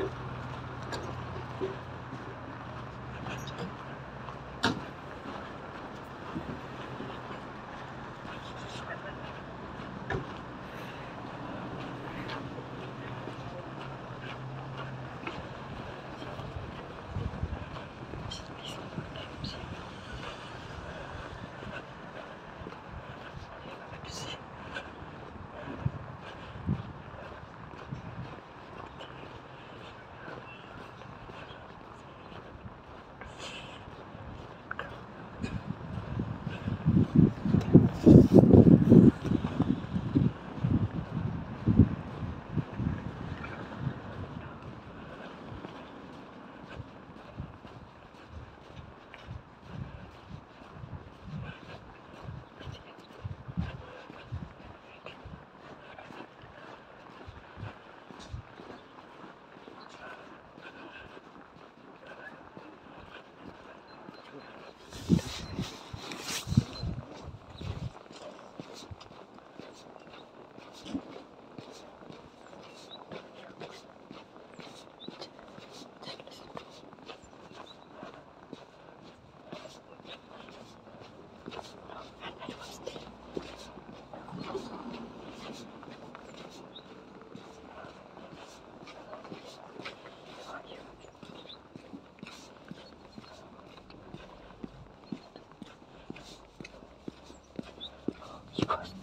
Thank you. Спасибо.